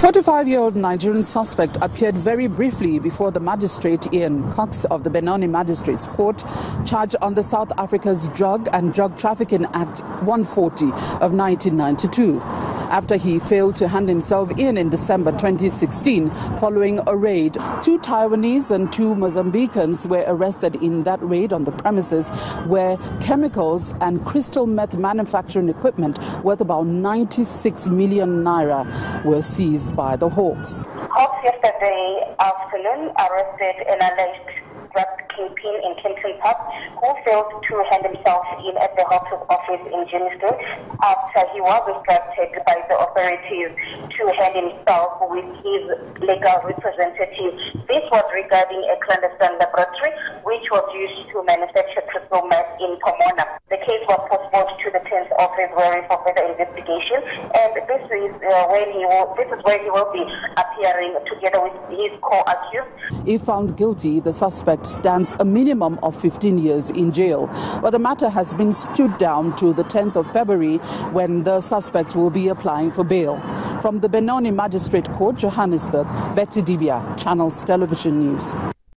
45-year-old Nigerian suspect appeared very briefly before the magistrate Ian Cox of the Benoni Magistrates Court, charged under South Africa's Drug and Drug Trafficking Act 140 of 1992 after he failed to hand himself in in December 2016 following a raid. Two Taiwanese and two Mozambicans were arrested in that raid on the premises where chemicals and crystal meth manufacturing equipment worth about 96 million naira were seized by the Hawks. Hawks yesterday afternoon arrested an alleged kingpin in Kempton Park who failed to hand himself in at the Hawks office in Germiston after he was instructed by the authorities to hand himself with his legal representative. This was regarding a clandestine laboratory which was used to manufacture crystal meth in Pomona. The case was postponed to the 10th of February for further investigation, and this is uh, when he will, this is where he will be appearing together with his co-accused. If found guilty, the suspect stands a minimum of 15 years in jail. But the matter has been stood down to the 10th of February when the suspect will be applying for bail. From the Benoni Magistrate Court, Johannesburg, Betty Dibia, Channels Television News.